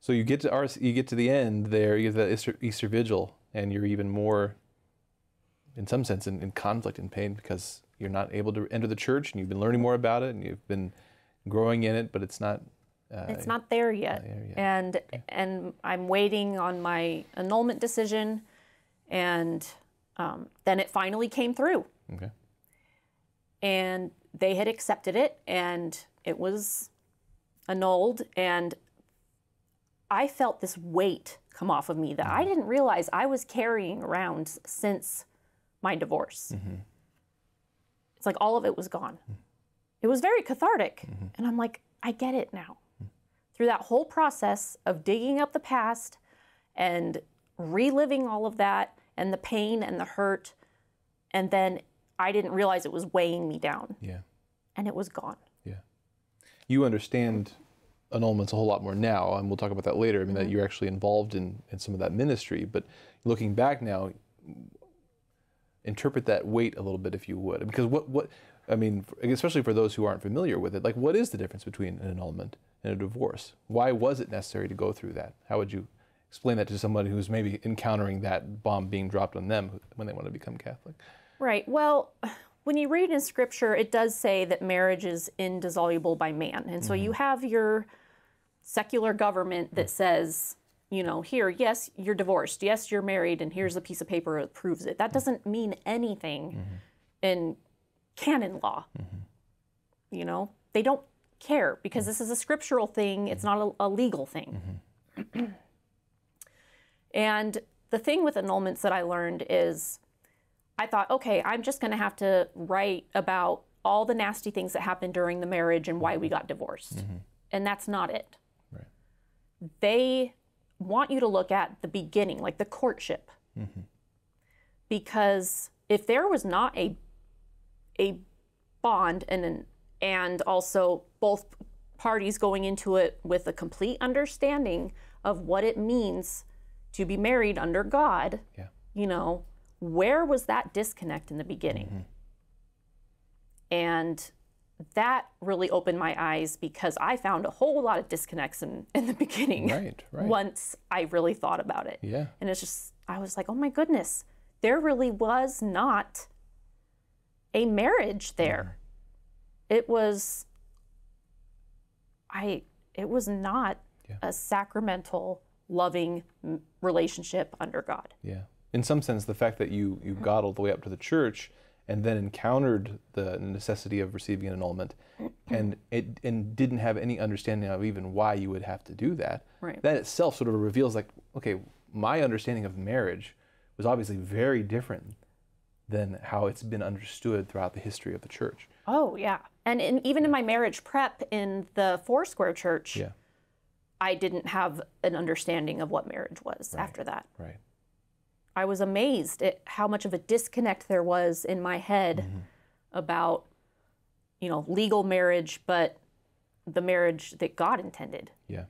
So you get to our, you get to the end there, you get that Easter, Easter vigil, and you're even more, in some sense, in, in conflict and pain because you're not able to enter the church, and you've been learning more about it, and you've been growing in it, but it's not. Uh, It's not there yet. there yet. And and I'm waiting on my annulment decision, and um, then it finally came through, okay. and they had accepted it, and it was annulled, and I felt this weight come off of me that I mm-hmm. didn't realize I was carrying around since my divorce. Mm-hmm. It's like all of it was gone. Mm-hmm. It was very cathartic. And I'm like, I get it now. Through that whole process of digging up the past and reliving all of that and the pain and the hurt, and then I didn't realize it was weighing me down Yeah. and it was gone. Yeah. You understand annulments a whole lot more now, and we'll talk about that later. I mean, that mm-hmm. you're actually involved in, in some of that ministry. But looking back now, interpret that weight a little bit, if you would. Because what, what I mean, especially for those who aren't familiar with it, like what is the difference between an annulment and a divorce? Why was it necessary to go through that? How would you explain that to somebody who's maybe encountering that bomb being dropped on them when they want to become Catholic? Right. Well, when you read in scripture, it does say that marriage is indissoluble by man. And so you mm-hmm. have your secular government that mm. says, you know, here, yes, you're divorced. Yes, you're married, and here's a piece of paper that proves it. That mm. doesn't mean anything mm-hmm. in canon law. Mm-hmm. You know, they don't care because this is a scriptural thing, it's not a, a legal thing. and the thing with annulments that I learned is I thought, okay, I'm just going to have to write about all the nasty things that happened during the marriage and why we mm-hmm. got divorced. Mm-hmm. And that's not it. Right. They want you to look at the beginning, like the courtship. Mm-hmm. Because if there was not a a bond and an, and also both parties going into it with a complete understanding of what it means to be married under God, Yeah. you know, where was that disconnect in the beginning? Mm-hmm. And that really opened my eyes because I found a whole lot of disconnects in, in the beginning Right, right. once I really thought about it. Yeah. And it's just, I was like, oh my goodness, there really was not a marriage there. Mm-hmm. It was, I, it was not Yeah. a sacramental, loving relationship under God. Yeah. In some sense, the fact that you you got all the way up to the church and then encountered the necessity of receiving an annulment and it and didn't have any understanding of even why you would have to do that. Right. That itself sort of reveals like, okay, my understanding of marriage was obviously very different than how it's been understood throughout the history of the church. Oh, yeah. And in, even in my marriage prep in the Foursquare Church, Yeah. I didn't have an understanding of what marriage was after that. Right. I was amazed at how much of a disconnect there was in my head mm-hmm. about, you know, legal marriage, but the marriage that God intended. Yeah.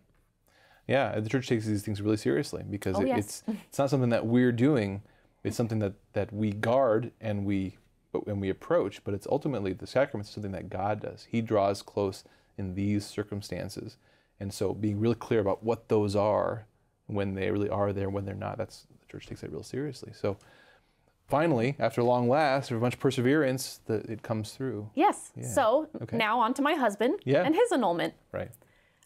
Yeah, the church takes these things really seriously because Oh, it, yes. it's it's not something that we're doing. It's something that, that we guard and we but when we approach, but it's ultimately the sacrament is something that God does. He draws close in these circumstances. And so being really clear about what those are, when they really are there, when they're not, that's the church takes that real seriously. So finally, after a long last, after much perseverance, the, it comes through. Yes. So Okay. now on to my husband Yeah. and his annulment. Right.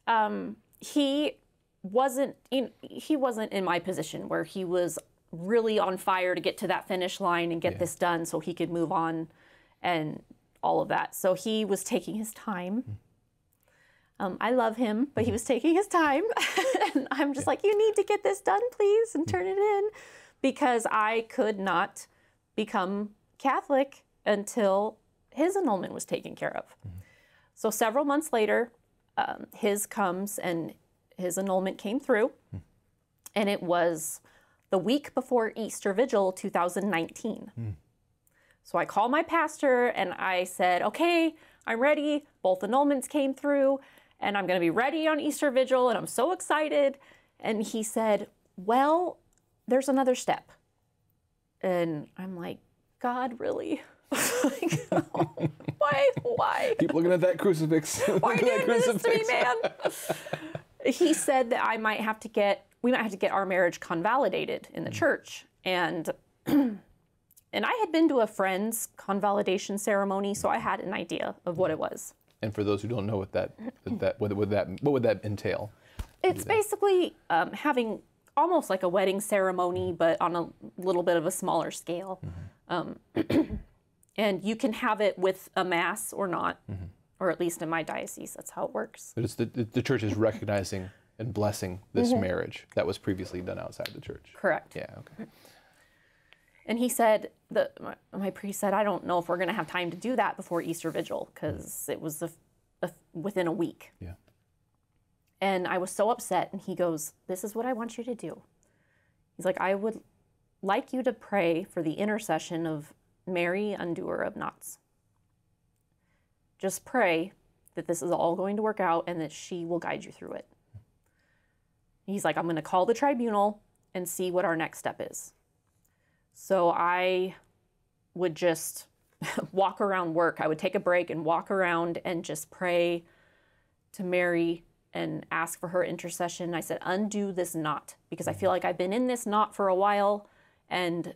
um, he wasn't in, he wasn't in my position where he was really on fire to get to that finish line and get this done so he could move on and all of that. So he was taking his time. Um, I love him, but he mm-hmm. was taking his time. and I'm just like, you need to get this done, please, and mm-hmm. turn it in. Because I could not become Catholic until his annulment was taken care of. Mm-hmm. So several months later, um, his comes and his annulment came through, hmm. and it was the week before Easter Vigil 2019. Hmm. So I called my pastor and I said, okay, I'm ready. Both annulments came through, and I'm going to be ready on Easter Vigil, and I'm so excited. And he said, well, there's another step. And I'm like, God, really? Like, why? Why? Keep looking at that crucifix. Why are you that doing this to me, man? he said that I might have to get, we might have to get our marriage convalidated in the mm. church, and and I had been to a friend's convalidation ceremony, so I had an idea of what it was. And for those who don't know what that, what that what would that what would that entail? It's basically um, having almost like a wedding ceremony, but on a little bit of a smaller scale. Um, and you can have it with a mass or not, or at least in my diocese, that's how it works. But it's the, the, the church is recognizing and blessing this Mm-hmm. marriage that was previously done outside the church. Correct. Yeah. Okay. And he said, the, my, my priest said, I don't know if we're going to have time to do that before Easter Vigil mm. because it was a, a, within a week. Yeah. And I was so upset. And he goes, This is what I want you to do. He's like, I would like you to pray for the intercession of Mary, undoer of knots. Just pray that this is all going to work out and that she will guide you through it. He's like, I'm going to call the tribunal and see what our next step is. So I would just walk around work. I would take a break and walk around and just pray to Mary and ask for her intercession. I said, undo this knot because I feel mm-hmm. like I've been in this knot for a while and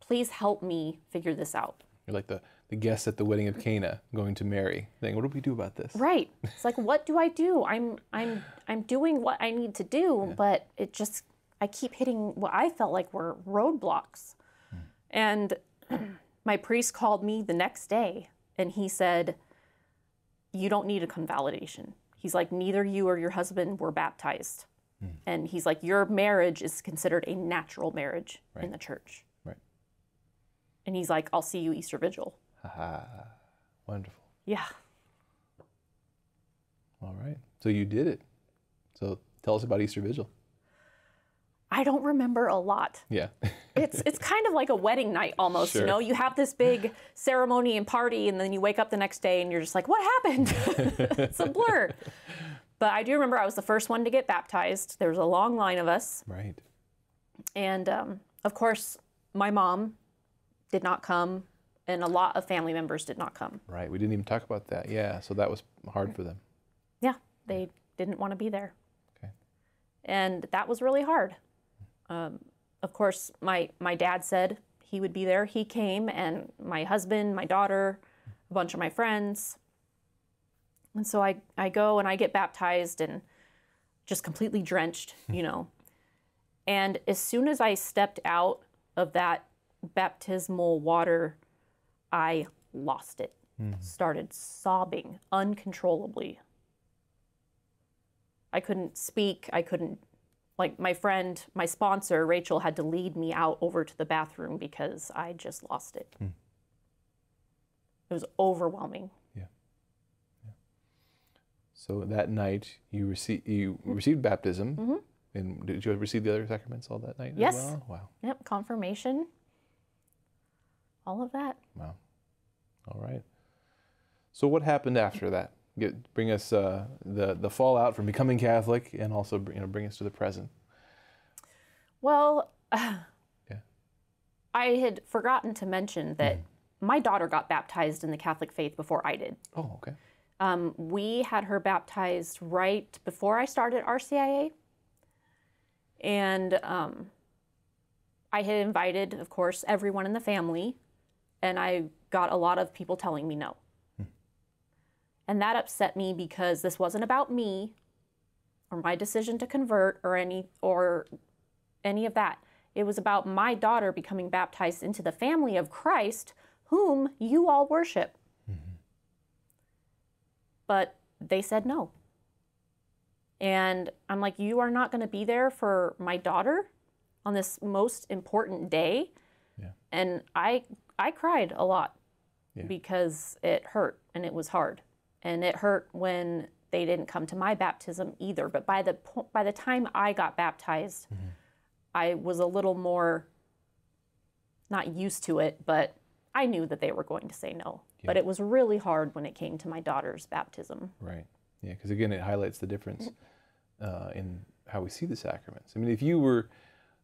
please help me figure this out. You're like the, the guest at the wedding of Cana going to Mary, saying, "What do we do about this?" Right. It's like what do I do? I'm I'm I'm doing what I need to do, but it just I keep hitting what I felt like were roadblocks. And my priest called me the next day and he said, You don't need a convalidation. He's like, Neither you or your husband were baptized. Hmm. And he's like, Your marriage is considered a natural marriage in the church. Right. And he's like, I'll see you Easter Vigil. Haha. Wonderful. Yeah. All right. So you did it. So tell us about Easter Vigil. I don't remember a lot. Yeah. It's it's kind of like a wedding night almost, Sure. you know. You have this big ceremony and party and then you wake up the next day and you're just like, "What happened?" it's a blur. But I do remember I was the first one to get baptized. There was a long line of us, right. and um, of course, my mom did not come, and a lot of family members did not come. Right. We didn't even talk about that. Yeah. So that was hard for them. Yeah, they didn't want to be there. Okay. And that was really hard. Um, of course, my, my dad said he would be there. He came, and my husband, my daughter, a bunch of my friends. And so I, I go and I get baptized and just completely drenched, you know. And as soon as I stepped out of that baptismal water, I lost it. Started sobbing uncontrollably. I couldn't speak. I couldn't, like, my friend, my sponsor, Rachel, had to lead me out over to the bathroom because I just lost it. Hmm. It was overwhelming. Yeah. So that night you received you received baptism. Mm-hmm. And did you receive the other sacraments all that night Yes. as well? Wow. Yep, confirmation. All of that. Wow. All right. So what happened after that? Get, bring us uh, the the fallout from becoming Catholic, and also you know bring us to the present. Well, Yeah. I had forgotten to mention that my daughter got baptized in the Catholic faith before I did. Oh, okay. Um, we had her baptized right before I started RCIA. And um, I had invited, of course, everyone in the family, and I got a lot of people telling me no. And that upset me because this wasn't about me or my decision to convert or any or any of that. It was about my daughter becoming baptized into the family of Christ, whom you all worship but they said no. And I'm like, you are not going to be there for my daughter on this most important day. Yeah. And I I cried a lot Yeah. because it hurt and it was hard. And it hurt when they didn't come to my baptism either. But by the po- by the time I got baptized, mm-hmm. I was a little more not used to it, but I knew that they were going to say no. But it was really hard when it came to my daughter's baptism. Right. Yeah, because again, it highlights the difference mm-hmm. uh, in how we see the sacraments. I mean, if you were,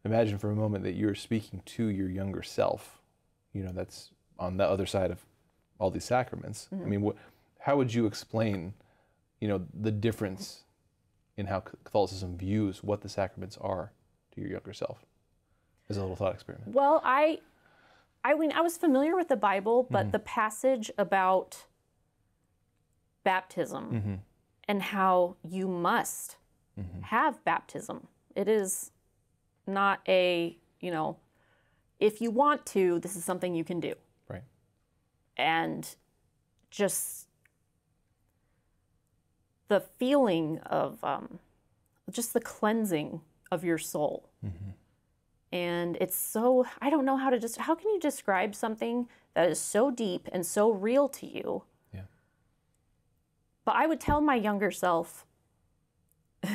imagine for a moment that you're speaking to your younger self, you know, that's on the other side of all these sacraments. I mm-hmm. mean, what, how would you explain, you know, the difference in how Catholicism views what the sacraments are to your younger self? As a little thought experiment. Well, I I mean I was familiar with the Bible, but mm-hmm. the passage about baptism mm-hmm. and how you must mm-hmm. have baptism. It is not a, you know, if you want to, this is something you can do. Right. and just the feeling of um, just the cleansing of your soul. Mm-hmm. And it's so, I don't know how to just, how can you describe something that is so deep and so real to you? Yeah. But I would tell my younger self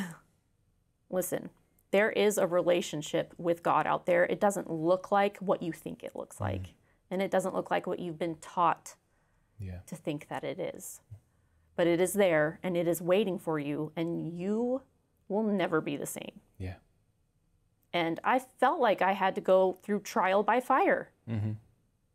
listen, there is a relationship with God out there. It doesn't look like what you think it looks mm-hmm. like, and it doesn't look like what you've been taught Yeah. to think that it is. Mm-hmm. But it is there and it is waiting for you, and you will never be the same. Yeah. And I felt like I had to go through trial by fire mm-hmm.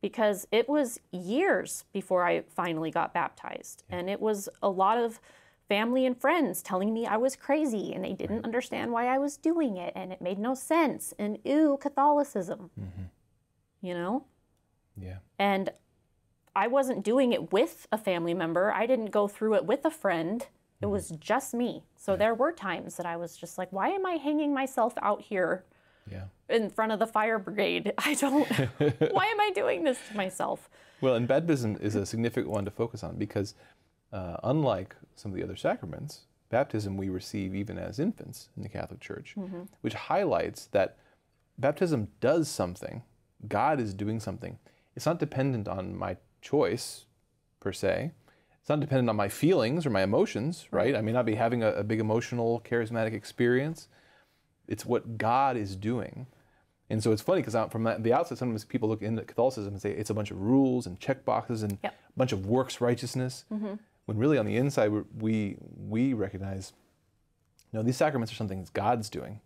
because it was years before I finally got baptized. And it was a lot of family and friends telling me I was crazy and they didn't understand why I was doing it and it made no sense. And ew, Catholicism. Mm-hmm. You know? Yeah. And I wasn't doing it with a family member. I didn't go through it with a friend. It was just me. So there were times that I was just like, why am I hanging myself out here Yeah. in front of the fire brigade? I don't, why am I doing this to myself? Well, and baptism is a significant one to focus on because, uh, unlike some of the other sacraments, baptism we receive even as infants in the Catholic Church, which highlights that baptism does something. God is doing something. It's not dependent on my choice, per se. It's not dependent on my feelings or my emotions, right? I may not be having a, a big emotional, charismatic experience, it's what God is doing. And so it's funny because from the outside, sometimes people look into Catholicism and say it's a bunch of rules and check boxes and Yep. a bunch of works righteousness. Mm-hmm. When really on the inside, we- we we recognize, no, these sacraments are something that God's doing,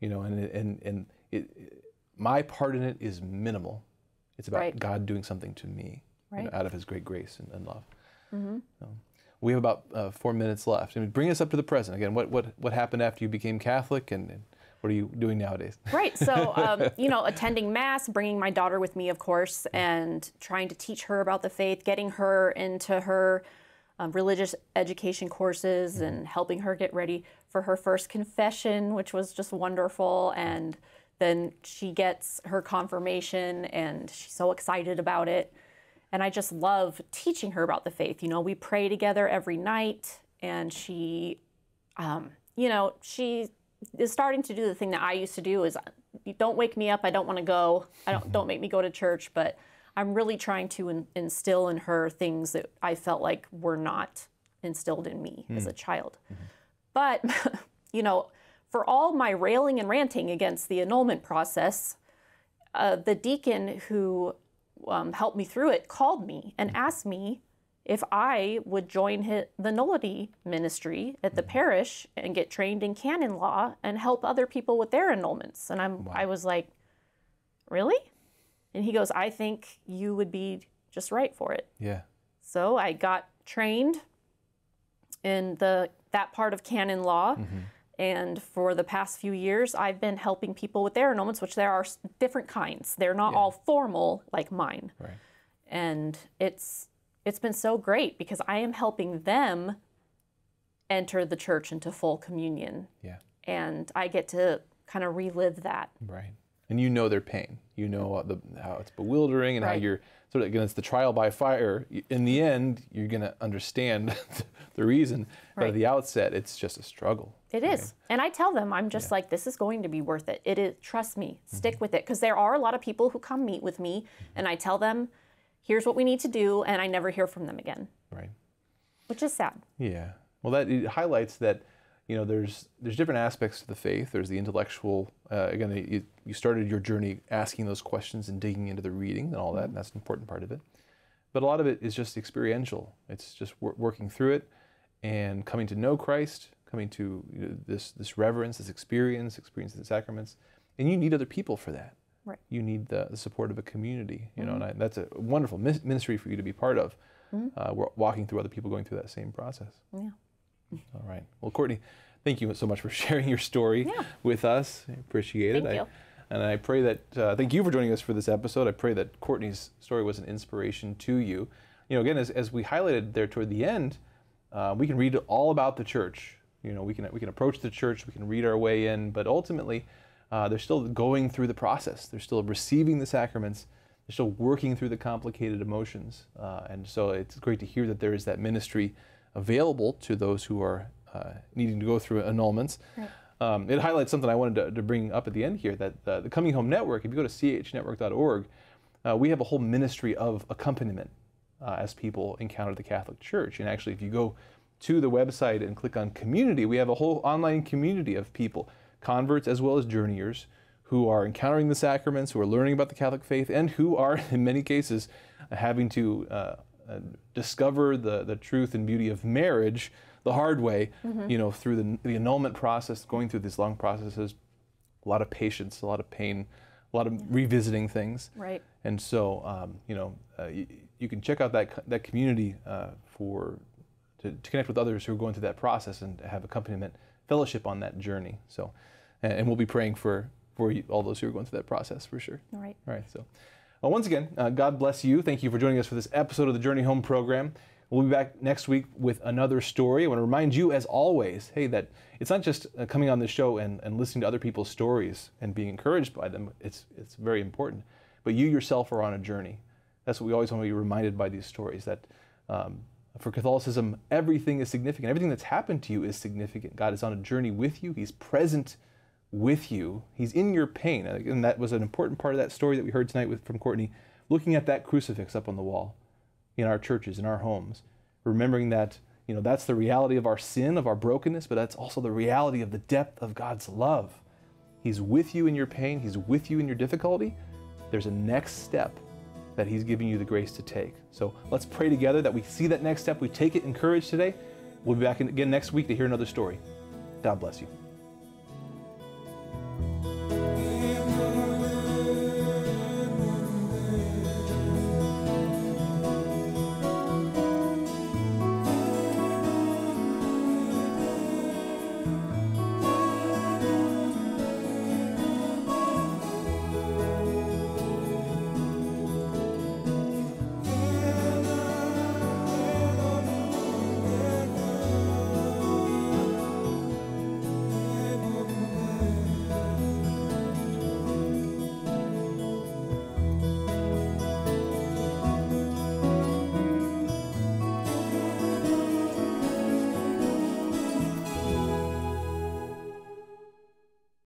you know, and and and it, it- my part in it is minimal. It's about Right. God doing something to me, you know, Mm-hmm. out of His great grace and, and love. So, we have about uh, four minutes left. I mean, bring us up to the present again. What what what happened after you became Catholic, and, and what are you doing nowadays? Right. So, um, you know, attending Mass, bringing my daughter with me, of course, and trying to teach her about the faith, getting her into her um, religious education courses, and helping her get ready for her first confession, which was just wonderful. And then she gets her confirmation, and she's so excited about it. And I just love teaching her about the faith. You know, we pray together every night, and she um, you know, she is starting to do the thing that I used to do is don't wake me up, I don't want to go. I don't don't make me go to church, but I'm really trying to in, instill in her things that I felt like were not instilled in me as a child. But, you know, for all my railing and ranting against the annulment process, uh, the deacon who um, helped me through it called me and asked me if I would join the nullity ministry at the parish and get trained in canon law and help other people with their annulments. And I'm, I was like, really? And he goes, I think you would be just right for it. Yeah. So I got trained in the that part of canon law. And for the past few years, I've been helping people with their annulments, which there are different kinds. They're not all formal like mine. Right. And it's it's been so great because I am helping them enter the church into full communion. Yeah. And I get to kind of relive that. Right. And you know their pain. You know the, how it's bewildering and how you're sort of again it's the trial by fire. In the end, you're going to understand the reason. But at the outset, it's just a struggle. It is. And I tell them, I'm just like, this is going to be worth it. It is, trust me, mm-hmm. stick with it. Because there are a lot of people who come meet with me mm-hmm. and I tell them, here's what we need to do. And I never hear from them again, Right. which is sad. Yeah. Well, that it highlights that you know there's there's different aspects to the faith. There's the intellectual. Uh, again, you, you started your journey asking those questions and digging into the reading and all that. Mm-hmm. And that's an important part of it. But a lot of it is just experiential. It's just wor- working through it and coming to know Christ, coming to you know, this this reverence, this experience, experience the sacraments, and you need other people for that. Right. You need the, the support of a community. You know, and I, that's a wonderful ministry for you to be part of. Uh, wa- walking through other people going through that same process. Yeah. All right. Well, Courtney, thank you so much for sharing your story Yeah. with us. I appreciate it. Thank I, you. and I pray that, uh, thank you for joining us for this episode. I pray that Courtney's story was an inspiration to you. You know, again, as, as we highlighted there toward the end, uh, we can read all about the church. You know, we can, we can approach the church, we can read our way in, but ultimately, uh, they're still going through the process. They're still receiving the sacraments. They're still working through the complicated emotions. Uh, and so it's great to hear that there is that ministry available to those who are uh, needing to go through annulments. Um, it highlights something I wanted to, to bring up at the end here that uh, the Coming Home Network, if you go to chnetwork.org, uh, we have a whole ministry of accompaniment uh, as people encounter the Catholic Church. And actually, if you go to the website and click on community, we have a whole online community of people, converts as well as journeyers, who are encountering the sacraments, who are learning about the Catholic faith, and who are, in many cases, having to uh, uh, discover the, the truth and beauty of marriage the hard way, you know, through the, the annulment process, going through these long processes, a lot of patience, a lot of pain, a lot of revisiting things. Right. And so, um, you know, uh, you, you can check out that that community uh, for to, to connect with others who are going through that process and have accompaniment fellowship on that journey. So, and, we'll be praying for for you, all those who are going through that process for sure. All right. All right. So, well, once again, uh, God bless you. Thank you for joining us for this episode of the Journey Home program. We'll be back next week with another story. I want to remind you, as always, hey, that it's not just uh, coming on this show and, and listening to other people's stories and being encouraged by them. It's it's very important. But you yourself are on a journey. That's what we always want to be reminded by these stories. That um, for Catholicism, everything is significant. Everything that's happened to you is significant. God is on a journey with you. He's present with you. He's in your pain. Uh, And that was an important part of that story that we heard tonight with, from Courtney, looking at that crucifix up on the wall in our churches, in our homes, remembering that, you know, that's the reality of our sin, of our brokenness, but that's also the reality of the depth of God's love He's with you in your pain, He's with you in your difficulty. There's a next step that He's giving you the grace to take. So let's pray together that we see that next step, we take it in courage today. We'll be back again next week to hear another story. God bless you.